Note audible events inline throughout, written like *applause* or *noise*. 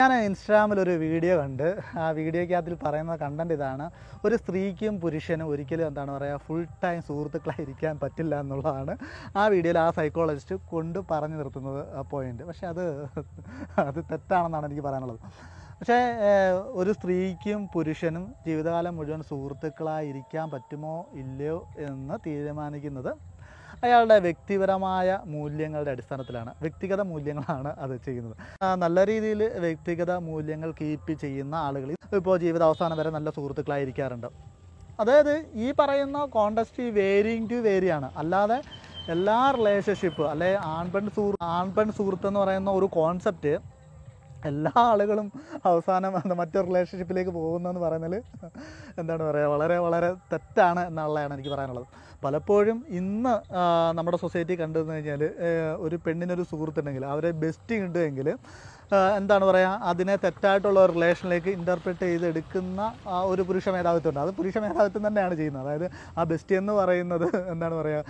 ഞാൻ ഇൻസ്റ്റാഗ്രാമിൽ ഒരു വീഡിയോ കണ്ട് ആ വീഡിയോയ്ക്കകത്തിൽ പറയുന്ന കണ്ടന്റ് ഇതാണ്. ഒരു സ്ത്രീക്കും പുരുഷനും ഒരിക്കലും എന്താണ് പറയുക ഫുൾ ടൈം സുഹൃത്തുക്കളായിരിക്കാൻ പറ്റില്ല എന്നുള്ളതാണ് ആ വീഡിയോയിൽ ആ സൈക്കോളജിസ്റ്റ് കൊണ്ട് പറഞ്ഞു നിർത്തുന്നത് പോയിന്റ് പക്ഷേ അത് അത് തെറ്റാണെന്നാണ് എനിക്ക് പറയാനുള്ളത്. പക്ഷേ ഒരു സ്ത്രീക്കും പുരുഷനും ജീവിതകാലം മുഴുവൻ സുഹൃത്തുക്കളായിരിക്കാൻ പറ്റുമോ ഇല്ലയോ എന്ന് തീരുമാനിക്കുന്നത് അയാളുടെ വ്യക്തിപരമായ മൂല്യങ്ങളുടെ അടിസ്ഥാനത്തിലാണ് വ്യക്തിഗത മൂല്യങ്ങളാണ് അത് ചെയ്യുന്നത്. നല്ല രീതിയിൽ വ്യക്തിഗത മൂല്യങ്ങൾ കീപ്പ് ചെയ്യുന്ന ആളുകൾ ഇപ്പോൾ ജീവിത അവസാനം വരെ നല്ല സുഹൃത്തുക്കളായിരിക്കാറുണ്ട്. അതായത് ഈ പറയുന്ന കോണ്ടസ്റ്റ് വേരിങ് ടു വേരിയാണ് അല്ലാതെ എല്ലാ റിലേഷൻഷിപ്പ് അല്ലെ ആൺപെൺ സുഹൃ ആൺപെൺ സുഹൃത്ത് എന്ന് പറയുന്ന ഒരു കോൺസെപ്റ്റ് എല്ലാ ആളുകളും അവസാനം മറ്റൊരു റിലേഷൻഷിപ്പിലേക്ക് പോകുന്നതെന്ന് പറയുന്നതിൽ എന്താണ് പറയുക വളരെ വളരെ തെറ്റാണ് എന്നുള്ളതാണ് എനിക്ക് പറയാനുള്ളത്. പലപ്പോഴും ഇന്ന് നമ്മുടെ സൊസൈറ്റി കണ്ടെന്ന് കഴിഞ്ഞാൽ ഒരു പെണ്ണിനൊരു സുഹൃത്തുണ്ടെങ്കിൽ അവരെ ബെസ്റ്റ് ഉണ്ട് എങ്കിൽ ആ, എന്താണ് പറയുക അതിനെ തെറ്റായിട്ടുള്ള ഒരു റിലേഷനിലേക്ക് ഇന്റർപ്രിറ്റ് ചെയ്തെടുക്കുന്ന ഒരു പുരുഷ മേധാവിത്വമുണ്ട്. അത് പുരുഷ മേധാവിത്വം തന്നെയാണ് ചെയ്യുന്നത്. അതായത് ആ ബെസ്റ്റ് എന്ന് പറയുന്നത് *laughs* എന്താണ് പറയുക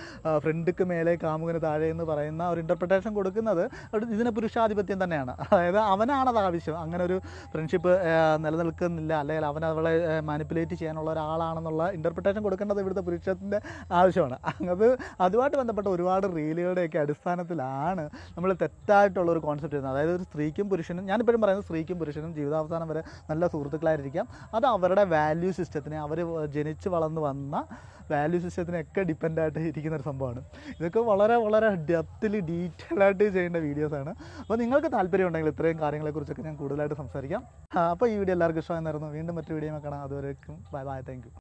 ഫ്രണ്ടിക്ക് മേലെ കാമുകന് താഴെ എന്ന് പറയുന്ന ഒരു ഇന്റർപ്രിറ്റേഷൻ കൊടുക്കുന്നത് ഇതിന് പുരുഷാധിപത്യം തന്നെയാണ്. അതായത് അവനാണത് ആവശ്യം. അങ്ങനെ ഒരു ഫ്രണ്ട്ഷിപ്പ് നിലനിൽക്കുന്നില്ല. അല്ലെങ്കിൽ അവൻ അവളെ മാനിപ്പുലേറ്റ് ചെയ്യാനുള്ള ഒരാളാണെന്നുള്ള ഇന്റർപ്രിറ്റേഷൻ കൊടുക്കേണ്ടത് ഇവിടുത്തെ പുരുഷത്തിന്റെ ആവശ്യമാണ്. അത് അതുമായിട്ട് ബന്ധപ്പെട്ട ഒരുപാട് റീലുകളുടെയൊക്കെ അടിസ്ഥാനത്തിലാണ് നമ്മൾ തെറ്റായിട്ടുള്ള ഒരു കോൺസെപ്റ്റ് ചെയ്യുന്നത് അതായത് ഒരു സ്ത്രീക്കും പുരുഷനും ഞാനിപ്പോഴും പറയുന്നത് സ്ത്രീക്കും പുരുഷനും ജീവിതാവസാനം വരെ നല്ല സുഹൃത്തുക്കളായിരിക്കാം. അത് അവരുടെ വാല്യൂ സിസ്റ്റത്തിനെ അവർ ജനിച്ച് വളർന്നു വന്ന വാല്യൂ സിസ്റ്റത്തിനൊക്കെ ഡിപ്പെൻഡായിട്ട് ഇരിക്കുന്ന ഒരു സംഭവമാണ്. ഇതൊക്കെ വളരെ വളരെ ഡെപ്തിൽ ഡീറ്റെയിൽ ആയിട്ട് ചെയ്യേണ്ട വീഡിയോസാണ് അപ്പോൾ നിങ്ങൾക്ക് താല്പര്യം ഉണ്ടെങ്കിൽ ഇത്രയും കാര്യങ്ങളെക്കുറിച്ചൊക്കെ ഞാൻ കൂടുതലായിട്ട് സംസാരിക്കാം. അപ്പോൾ ഈ വീഡിയോ എല്ലാവർക്കും ഇഷ്ടമായിരുന്നു വീണ്ടും മറ്റൊരു വീഡിയോ കാണാം. അതുവരേക്കും ബൈ ബൈ താങ്ക്